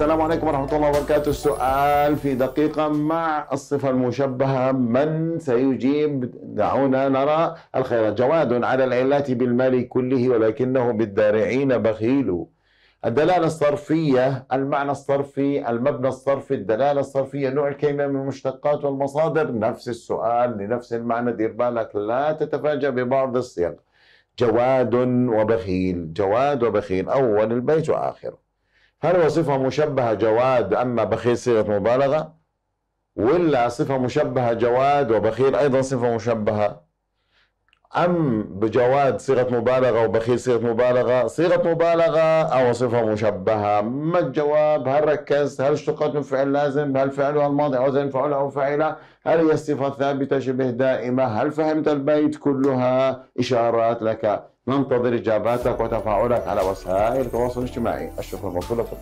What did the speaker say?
السلام عليكم ورحمة الله وبركاته. السؤال في دقيقة مع الصفة المشبهة. من سيجيب؟ دعونا نرى الخير جواد على العلات بالمال كله ولكنه بالدارعين بخيل. الدلالة الصرفية المعنى الصرفي المبنى الصرفي الدلالة الصرفية نوع الكلمة من المشتقات والمصادر. نفس السؤال لنفس المعنى. دير بالك لا تتفاجأ ببعض الصيغ. جواد وبخيل. جواد وبخيل. أول البيت وآخره. هل هو صفة مشبهة جواد أما بخيل صيغة مبالغة؟ ولا صفة مشبهة جواد وبخيل أيضا صفة مشبهة؟ أم بجواد صيغة مبالغة وبخيل صيغة مبالغة؟ صيغة مبالغة أو صفة مشبهة. ما الجواب؟ هل ركزت؟ هل اشتقت من فعل لازم؟ هل فعلها الماضي أو زين فعله أو فعله هل هي الصفة ثابتة شبه دائمة؟ هل فهمت البيت كلها؟ إشارات لك. ننتظر إجاباتك وتفاعلك على وسائل التواصل الاجتماعي. الشكر موصول لكم